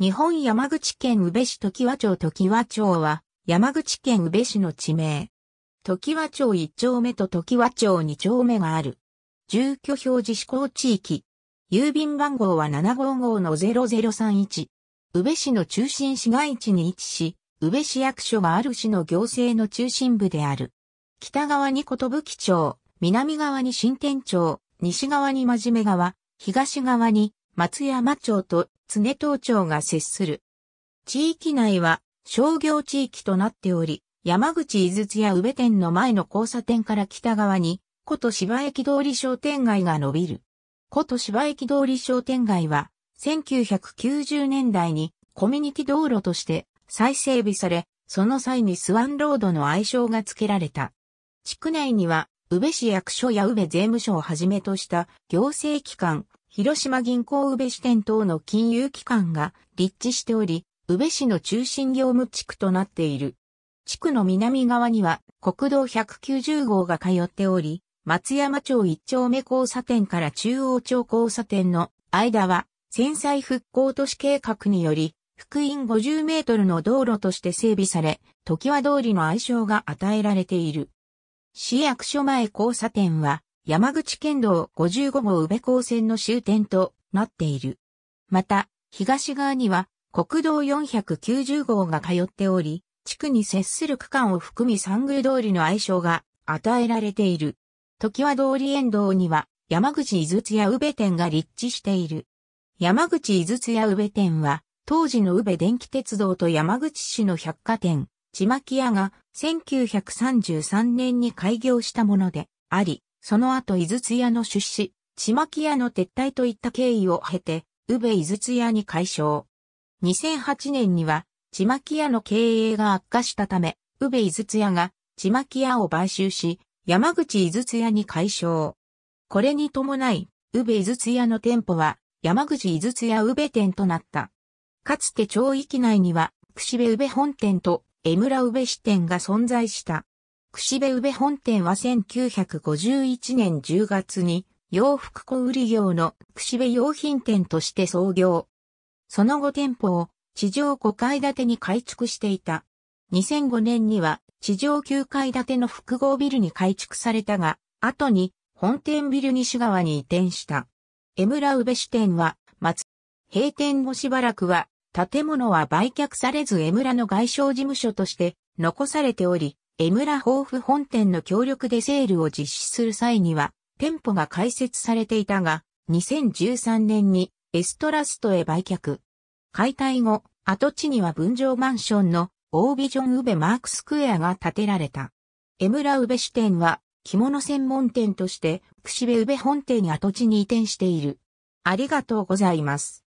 日本山口県宇部市時和町時和町は山口県宇部市の地名。時和町1丁目と時和町2丁目がある。住居表示施行地域。郵便番号は755-0031。宇部市の中心市街地に位置し、宇部市役所がある市の行政の中心部である。北側に寿町、南側に新天町、西側に真面目川、東側に松山町と常東町が接する。地域内は商業地域となっており、山口井筒や宇部店の前の交差点から北側に、古都芝駅通り商店街が伸びる。古都芝駅通り商店街は、1990年代にコミュニティ道路として再整備され、その際にスワンロードの愛称が付けられた。地区内には、宇部市役所や宇部税務署をはじめとした行政機関、広島銀行宇部支店等の金融機関が立地しており、宇部市の中心業務地区となっている。地区の南側には国道190号が通っており、松山町一丁目交差点から中央町交差点の間は、戦災復興都市計画により、福音50メートルの道路として整備され、時は通りの愛称が与えられている。市役所前交差点は、山口県道55号宇部高線の終点となっている。また、東側には国道490号が通っており、地区に接する区間を含み三宮通りの愛称が与えられている。時は通り沿道には山口井筒や宇部店が立地している。山口井筒や宇部店は当時の宇部電気鉄道と山口市の百貨店、ちまき屋が1933年に開業したものであり、その後井筒屋の出資、ちまき屋の撤退といった経緯を経て、宇部井筒屋に改称。2008年には、ちまき屋の経営が悪化したため、宇部井筒屋がちまき屋を買収し、山口井筒屋に改称。これに伴い、宇部井筒屋の店舗は山口井筒屋宇部店となった。かつて町域内には、串部宇部本店と江村宇部支店が存在した。串部宇部本店は1951年10月に洋服小売業の串部用品店として創業。その後店舗を地上5階建てに改築していた。2005年には地上9階建ての複合ビルに改築されたが、後に本店ビル西側に移転した。江村宇部支店は、松、閉店後しばらくは、建物は売却されず江村の外商事務所として残されており、江村豊富本店の協力でセールを実施する際には、店舗が開設されていたが、2013年にエストラストへ売却。解体後、跡地には分譲マンションのオービジョンウベマークスクエアが建てられた。江村ウベ支店は着物専門店として串部ウベ本店に跡地に移転している。ありがとうございます。